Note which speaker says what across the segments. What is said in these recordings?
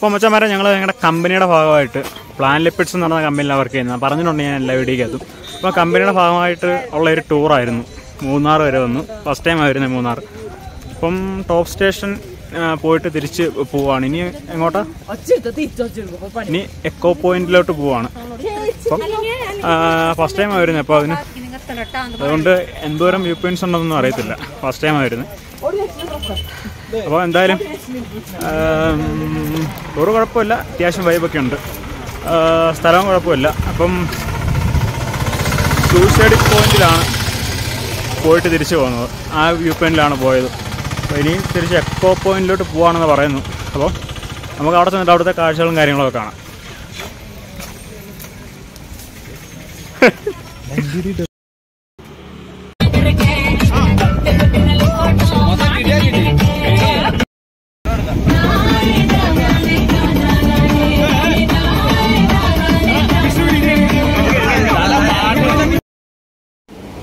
Speaker 1: അപ്പോൾ മച്ചന്മാരെ ഞങ്ങൾ ഞങ്ങളുടെ കമ്പനിയുടെ ഭാഗമായിട്ട് പ്ലാൻ ലിപ്പിഡ്സ് എന്ന് പറഞ്ഞ കമ്പനിയിലാണ് വർക്ക് ചെയ്യുന്നത്. പറഞ്ഞിട്ടുണ്ട് ഞാൻ എല്ലാ വീഡിയോക്കകത്തും. അപ്പോൾ കമ്പനിയുടെ ഭാഗമായിട്ട് ഉള്ള ഒരു ടൂറായിരുന്നു മൂന്നാർ വരെ വന്നു. ഫസ്റ്റ് ടൈം ആയിരുന്നു മൂന്നാർ. അപ്പം ടോപ്പ് സ്റ്റേഷൻ പോയിട്ട് തിരിച്ച് പോവാണ്. ഇനി എങ്ങോട്ടാ? ഇനി എക്കോ പോയിന്റിലോട്ട് പോവാണ്. അപ്പം ഫസ്റ്റ് ടൈം ആയിരുന്നു. അപ്പോൾ അതിന് അതുകൊണ്ട് എന്തോരം വ്യൂ പോയിന്റ്സ് ഉണ്ടെന്നൊന്നും അറിയത്തില്ല. ഫസ്റ്റ് ടൈം ആയിരുന്നു. അപ്പോൾ എന്തായാലും ഒരു കുഴപ്പമില്ല. അത്യാവശ്യം വൈബൊക്കെ ഉണ്ട്. സ്ഥലവും കുഴപ്പമില്ല. അപ്പം സൂസൈഡ് പോയിന്റിലാണ് പോയിട്ട് തിരിച്ചു പോകുന്നത്. ആ വ്യൂ പോയിന്റിലാണ് പോയത്. അപ്പോൾ ഇനി തിരിച്ച് എക്കോ പോയിന്റിലോട്ട് പോവാണെന്ന് പറയുന്നു. അപ്പോൾ നമുക്ക് അവിടെ ചെന്നിട്ട് അവിടുത്തെ കാഴ്ചകളും കാര്യങ്ങളൊക്കെ കാണാം.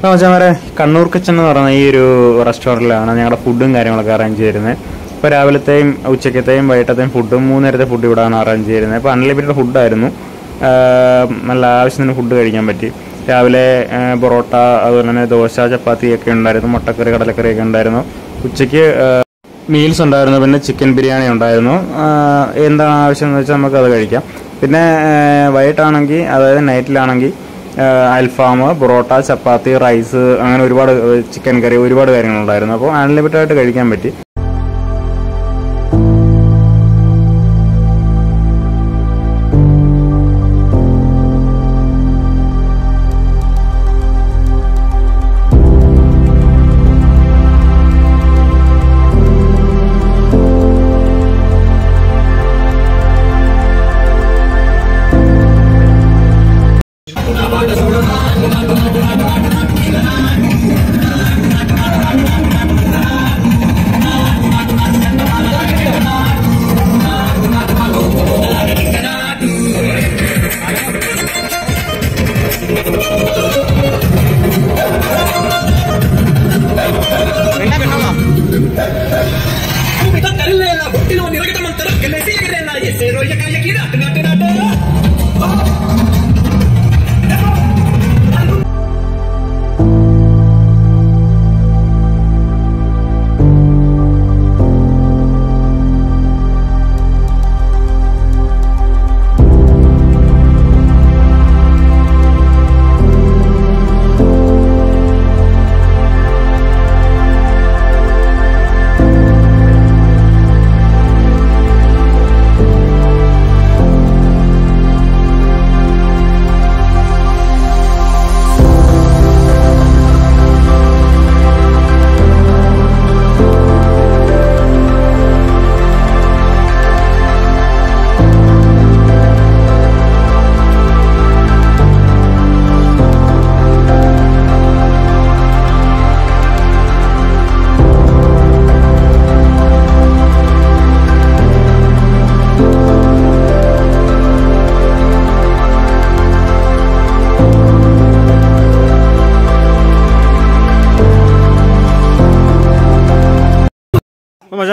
Speaker 1: മച്ചാമാരെ കണ്ണൂർ കിച്ചൺ എന്ന് പറയുന്ന ഈ ഒരു റെസ്റ്റോറന്റിലാണ് ഞങ്ങളുടെ ഫുഡും കാര്യങ്ങളൊക്കെ അറേഞ്ച് ചെയ്യുന്നത് ഇപ്പോൾ രാവിലത്തെയും ഉച്ചക്കത്തെയും വൈകിട്ടത്തെയും ഫുഡും മൂന്ന് നേരത്തെ ഫുഡ് ഇവിടെയാണ് അറേഞ്ച് ചെയ്യുന്നത് ഇപ്പോൾ അൺലിമിറ്റഡ് ഫുഡായിരുന്നു നല്ല ആവശ്യത്തിന് ഫുഡ് കഴിക്കാൻ പറ്റി. രാവിലെ പൊറോട്ട അതുപോലെ തന്നെ ദോശ ചപ്പാത്തി ഒക്കെ ഉണ്ടായിരുന്നു. മുട്ടക്കറി കടലക്കറി ഒക്കെ ഉണ്ടായിരുന്നു. ഉച്ചയ്ക്ക് മീൽസ് ഉണ്ടായിരുന്നു. പിന്നെ ചിക്കൻ ബിരിയാണി ഉണ്ടായിരുന്നു. എന്താണ് ആവശ്യം എന്ന് വെച്ചാൽ നമുക്ക് അത് കഴിക്കാം. പിന്നെ വൈകിട്ടാണെങ്കിൽ അതായത് നൈറ്റിലാണെങ്കിൽ അൽഫാം പൊറോട്ട ചപ്പാത്തി റൈസ് അങ്ങനെ ഒരുപാട് ചിക്കൻ കറി ഒരുപാട് കാര്യങ്ങളുണ്ടായിരുന്നു. അപ്പോൾ അൺലിമിറ്റഡ് ആയിട്ട് കഴിക്കാൻ പറ്റി.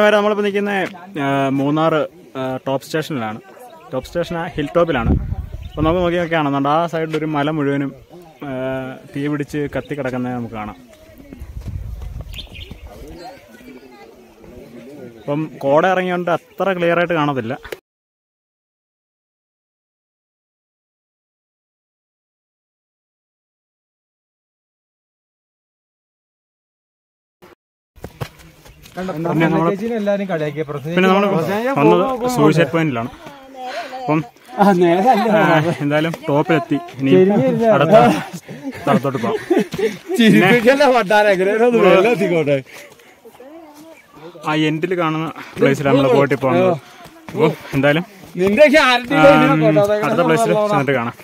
Speaker 1: മച്ചന്മാരെ നമ്മളിപ്പോൾ നിൽക്കുന്ന മൂന്നാർ ടോപ്പ് സ്റ്റേഷനിലാണ് ടോപ്പ് സ്റ്റേഷൻ ഹിൽ ടോപ്പിലാണ് അപ്പോൾ നമുക്ക് നോക്കി നോക്കി കാണുന്നുണ്ട് ആ സൈഡിൽ ഒരു മല മുഴുവനും തീ പിടിച്ച് കത്തി കിടക്കുന്നത് നമുക്ക് കാണാം. അപ്പം കോട ഇറങ്ങിയോണ്ട് അത്ര ക്ലിയർ ആയിട്ട് കാണത്തില്ല. പിന്നെ
Speaker 2: നമ്മൾ
Speaker 1: പിന്നെ നമ്മൾ വന്നത് സൂയിസൈഡ് പോയിന്റിലാണ് അപ്പം എന്തായാലും ടോപ്പിലെത്തി. ഇനി അടുത്ത സ്ഥലത്തോട്ട് പോകാം ആ എൻഡിൽ കാണുന്ന പ്ലേസിലാണ് നമ്മൾ പോയിട്ട് പോകുന്നത്. അപ്പോൾ എന്തായാലും അടുത്ത പ്ലേസിൽ ചെന്നിട്ട് കാണാം.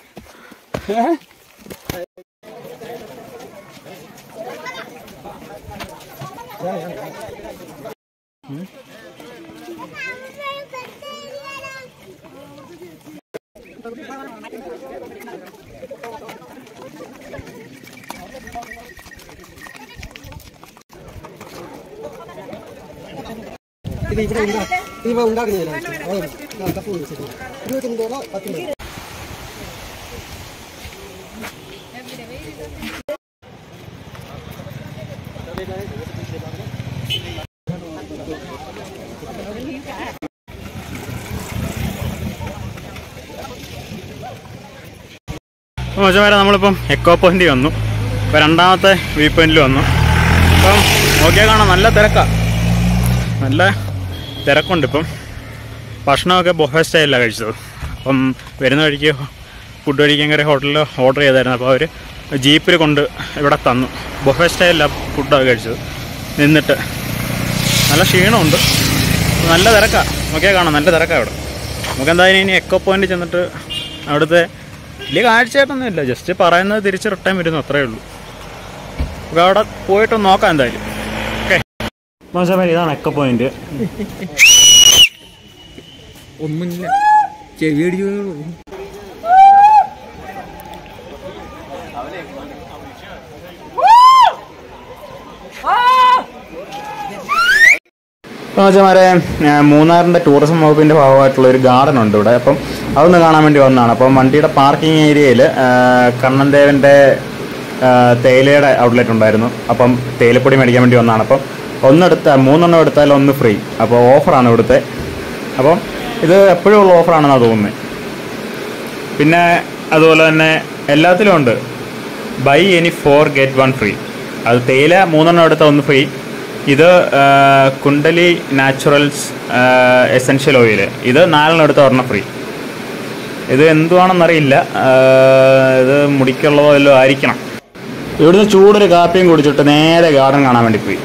Speaker 2: ഇത് ഇവിടെ ഉണ്ടാ- ഇത് ഇവിടെ ഉണ്ടാക്കുന്നില്ല
Speaker 1: മോശമാരെ നമ്മളിപ്പം എക്കോ പോയിന്റ് വന്നു. ഇപ്പം രണ്ടാമത്തെ വ്യൂ പോയിന്റിൽ വന്നു. അപ്പം നോക്കിയാൽ കാണാം നല്ല തിരക്കാ. നല്ല തിരക്കുണ്ട് ഇപ്പം. ഭക്ഷണമൊക്കെ ബൊഫേ സ്റ്റൈലിലാണ് കഴിച്ചത്. അപ്പം വരുന്ന വഴിക്ക് ഫുഡ് കഴിക്കാൻ കയറി ഹോട്ടലിൽ ഓർഡർ ചെയ്തായിരുന്നു. അപ്പോൾ അവർ ജീപ്പിൽ കൊണ്ട് ഇവിടെ തന്നു. ബൊഫേ സ്റ്റൈലിലാണ് ഫുഡൊക്കെ കഴിച്ചത്. നിന്നിട്ട്. നല്ല ക്ഷീണമുണ്ട്. നല്ല തിരക്കാണ് നോക്കിയാൽ കാണാം നല്ല തിരക്കാണ് ഇവിടെ. നമുക്ക് എന്തായാലും ഇനി എക്കോ പോയിന്റ് ചെന്നിട്ട് അവിടുത്തെ വലിയ കാഴ്ചയായിട്ടൊന്നും ഇല്ല. ജസ്റ്റ് പറയുന്നത് തിരിച്ച് റിട്ടേൺ വരുന്നു അത്രേ ഉള്ളൂ. നമുക്ക് അവിടെ പോയിട്ട് നോക്കാം എന്തായാലും. ഓക്കെ മോശമായി ഇതാണ് എക്ക പോയിന്റ്
Speaker 2: ഒന്നുമില്ല. ചെവി അടിച്ചു
Speaker 1: മോശമാരെ മൂന്നാറിന്റെ ടൂറിസം വകുപ്പിന്റെ ഭാഗമായിട്ടുള്ള ഒരു ഗാർഡൻ ഉണ്ട് ഇവിടെ. അപ്പം അതൊന്ന് കാണാൻ വേണ്ടി വന്നതാണ്. അപ്പം വണ്ടിയുടെ പാർക്കിംഗ് ഏരിയയിൽ കണ്ണൻദേവന്റെ തേയിലയുടെ ഔട്ട്ലെറ്റ് ഉണ്ടായിരുന്നു. അപ്പം തേയിലപ്പൊടി മേടിക്കാൻ വേണ്ടി വന്നതാണ്. അപ്പം ഒന്നെടുത്ത മൂന്നെണ്ണം എടുത്താൽ ഒന്ന് ഫ്രീ അപ്പോൾ ഓഫറാണ് ഇവിടുത്തെ. അപ്പം ഇത് എപ്പോഴും ഉള്ള ഓഫറാണെന്നാണ് തോന്നുന്നത് പിന്നെ അതുപോലെ തന്നെ എല്ലാത്തിലും ഉണ്ട്. Buy any four get one free അത് തേയില മൂന്നെണ്ണം എടുത്താൽ ഒന്ന് ഫ്രീ ഇത് കുണ്ടലി നാച്ചുറൽസ് എസെൻഷ്യൽ ഓയിൽ ഇത് നാലിനടുത്ത് ഒരെണ്ണം ഫ്രീ. ഇത് എന്തുവാണെന്നറിയില്ല. ഇത് മുടിക്കുള്ളതോ വല്ലതും ആയിരിക്കണം. ഇവിടുന്ന് ചൂടൊരു കാപ്പിയും കുടിച്ചിട്ട് നേരെ ഗാർഡൻ കാണാൻ വേണ്ടി പോയി.